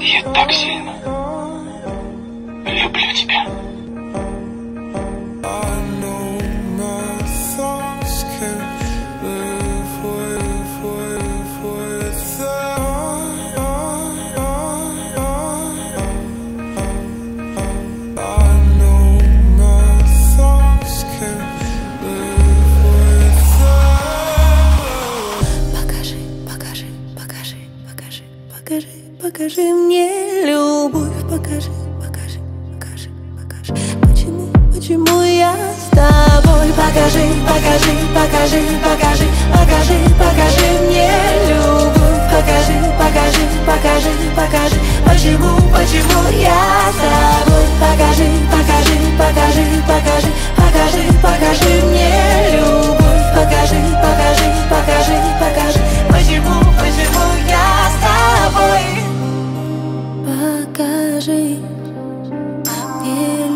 Я так сильно покажи, покажи, мне любовь, покажи, покажи, покажи, покажи. Почему, почему я с тобой? Покажи, покажи, покажи, покажи, покажи, покажи мне любовь, покажи, покажи, покажи, покажи. Почему, почему я с тобой? Тобой? Покажи мне